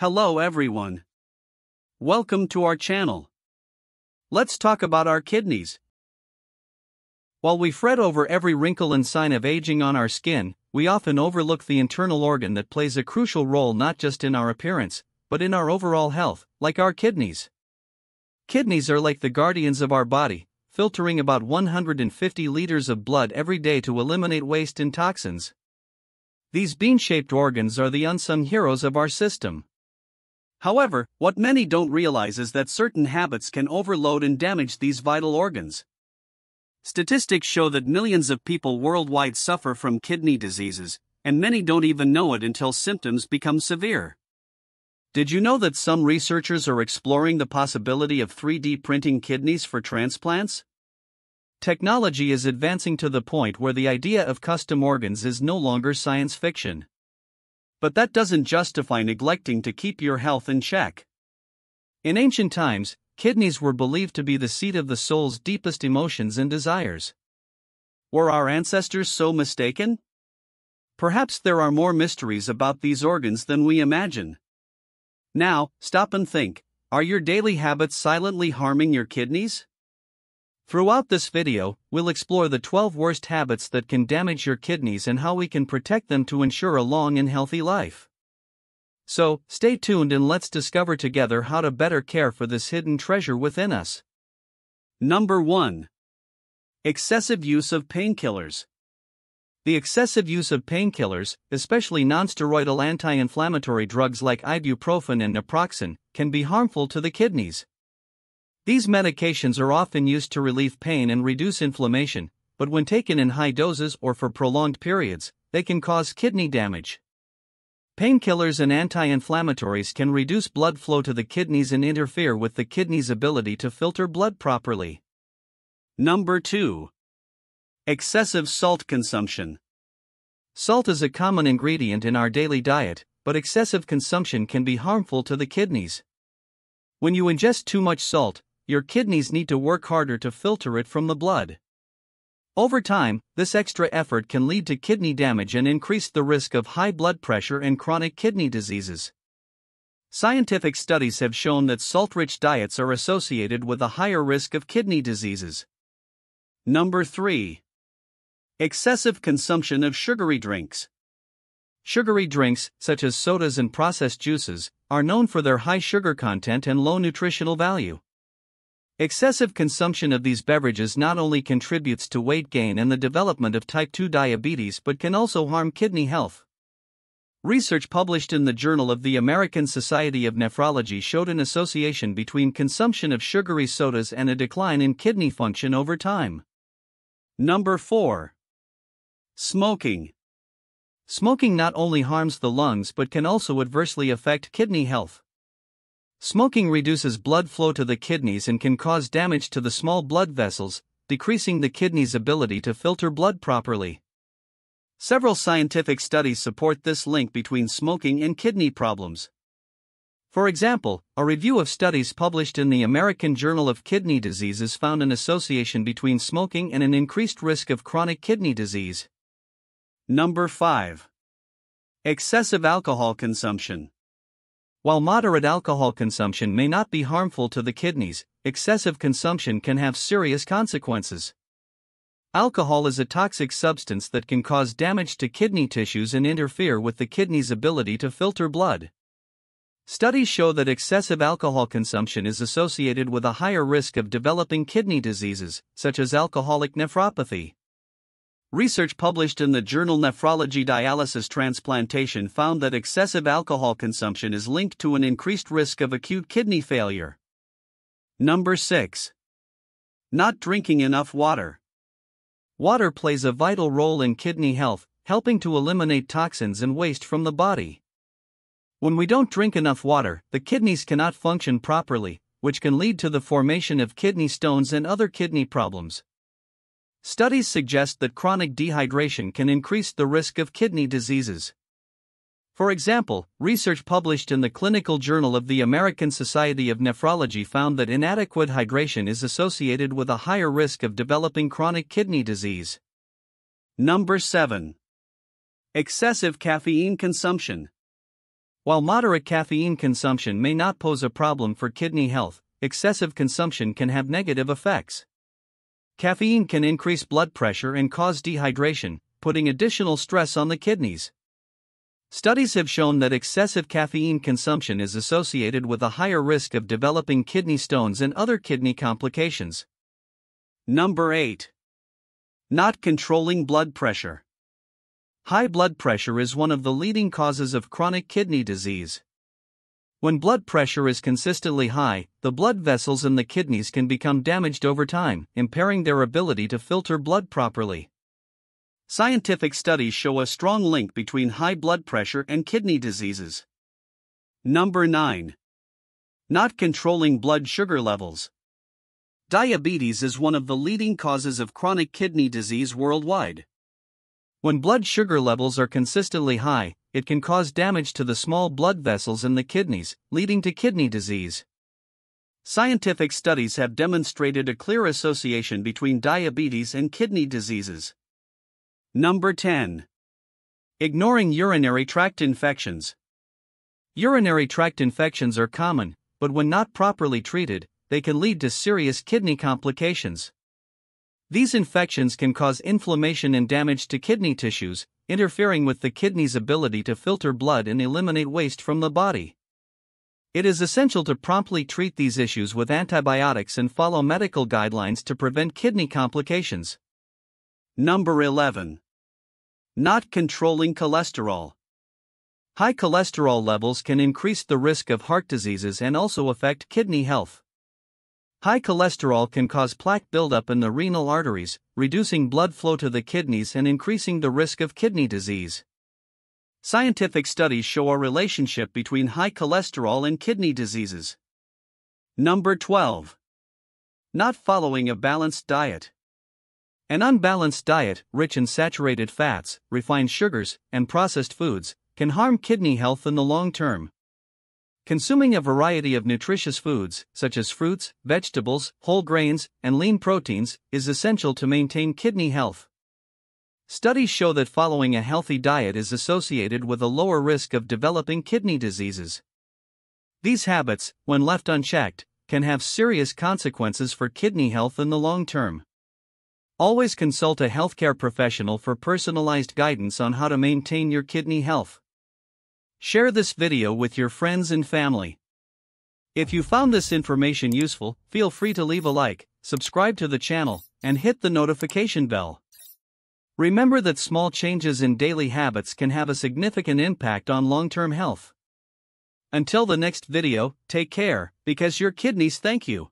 Hello everyone. Welcome to our channel. Let's talk about our kidneys. While we fret over every wrinkle and sign of aging on our skin, we often overlook the internal organ that plays a crucial role not just in our appearance, but in our overall health, like our kidneys. Kidneys are like the guardians of our body, filtering about 150 liters of blood every day to eliminate waste and toxins. These bean shaped organs are the unsung heroes of our system. However, what many don't realize is that certain habits can overload and damage these vital organs. Statistics show that millions of people worldwide suffer from kidney diseases, and many don't even know it until symptoms become severe. Did you know that some researchers are exploring the possibility of 3D printing kidneys for transplants? Technology is advancing to the point where the idea of custom organs is no longer science fiction. But that doesn't justify neglecting to keep your health in check. In ancient times, kidneys were believed to be the seat of the soul's deepest emotions and desires. Were our ancestors so mistaken? Perhaps there are more mysteries about these organs than we imagine. Now, stop and think are your daily habits silently harming your kidneys? Throughout this video, we'll explore the 12 worst habits that can damage your kidneys and how we can protect them to ensure a long and healthy life. So, stay tuned and let's discover together how to better care for this hidden treasure within us. Number 1 Excessive use of painkillers. The excessive use of painkillers, especially nonsteroidal anti inflammatory drugs like ibuprofen and naproxen, can be harmful to the kidneys. These medications are often used to relieve pain and reduce inflammation, but when taken in high doses or for prolonged periods, they can cause kidney damage. Painkillers and anti inflammatories can reduce blood flow to the kidneys and interfere with the kidney's ability to filter blood properly. Number 2. Excessive salt consumption. Salt is a common ingredient in our daily diet, but excessive consumption can be harmful to the kidneys. When you ingest too much salt, your kidneys need to work harder to filter it from the blood. Over time, this extra effort can lead to kidney damage and increase the risk of high blood pressure and chronic kidney diseases. Scientific studies have shown that salt rich diets are associated with a higher risk of kidney diseases. Number 3. Excessive consumption of sugary drinks. Sugary drinks, such as sodas and processed juices, are known for their high sugar content and low nutritional value. Excessive consumption of these beverages not only contributes to weight gain and the development of type 2 diabetes but can also harm kidney health. Research published in the Journal of the American Society of Nephrology showed an association between consumption of sugary sodas and a decline in kidney function over time. Number 4. Smoking. Smoking not only harms the lungs but can also adversely affect kidney health. Smoking reduces blood flow to the kidneys and can cause damage to the small blood vessels, decreasing the kidney's ability to filter blood properly. Several scientific studies support this link between smoking and kidney problems. For example, a review of studies published in the American Journal of Kidney Diseases found an association between smoking and an increased risk of chronic kidney disease. Number 5. Excessive alcohol consumption. While moderate alcohol consumption may not be harmful to the kidneys, excessive consumption can have serious consequences. Alcohol is a toxic substance that can cause damage to kidney tissues and interfere with the kidney's ability to filter blood. Studies show that excessive alcohol consumption is associated with a higher risk of developing kidney diseases, such as alcoholic nephropathy. Research published in the journal Nephrology Dialysis Transplantation found that excessive alcohol consumption is linked to an increased risk of acute kidney failure. Number 6. Not drinking enough water. Water plays a vital role in kidney health, helping to eliminate toxins and waste from the body. When we don't drink enough water, the kidneys cannot function properly, which can lead to the formation of kidney stones and other kidney problems. Studies suggest that chronic dehydration can increase the risk of kidney diseases. For example, research published in the Clinical Journal of the American Society of Nephrology found that inadequate hydration is associated with a higher risk of developing chronic kidney disease. Number 7. Excessive caffeine consumption. While moderate caffeine consumption may not pose a problem for kidney health, excessive consumption can have negative effects. Caffeine can increase blood pressure and cause dehydration, putting additional stress on the kidneys. Studies have shown that excessive caffeine consumption is associated with a higher risk of developing kidney stones and other kidney complications. Number 8. Not controlling blood pressure. High blood pressure is one of the leading causes of chronic kidney disease. When blood pressure is consistently high, the blood vessels in the kidneys can become damaged over time, impairing their ability to filter blood properly. Scientific studies show a strong link between high blood pressure and kidney diseases. Number 9. Not controlling blood sugar levels. Diabetes is one of the leading causes of chronic kidney disease worldwide. When blood sugar levels are consistently high, it can cause damage to the small blood vessels in the kidneys, leading to kidney disease. Scientific studies have demonstrated a clear association between diabetes and kidney diseases. Number 10. Ignoring urinary tract infections. Urinary tract infections are common, but when not properly treated, they can lead to serious kidney complications. These infections can cause inflammation and damage to kidney tissues, interfering with the kidney's ability to filter blood and eliminate waste from the body. It is essential to promptly treat these issues with antibiotics and follow medical guidelines to prevent kidney complications. Number 11. Not controlling cholesterol. High cholesterol levels can increase the risk of heart diseases and also affect kidney health. High cholesterol can cause plaque buildup in the renal arteries, reducing blood flow to the kidneys and increasing the risk of kidney disease. Scientific studies show a relationship between high cholesterol and kidney diseases. Number 12. Not following a balanced diet. An unbalanced diet, rich in saturated fats, refined sugars, and processed foods, can harm kidney health in the long term. Consuming a variety of nutritious foods, such as fruits, vegetables, whole grains, and lean proteins, is essential to maintain kidney health. Studies show that following a healthy diet is associated with a lower risk of developing kidney diseases. These habits, when left unchecked, can have serious consequences for kidney health in the long term. Always consult a healthcare professional for personalized guidance on how to maintain your kidney health. Share this video with your friends and family. If you found this information useful, feel free to leave a like, subscribe to the channel, and hit the notification bell. Remember that small changes in daily habits can have a significant impact on long term health. Until the next video, take care, because your kidneys thank you.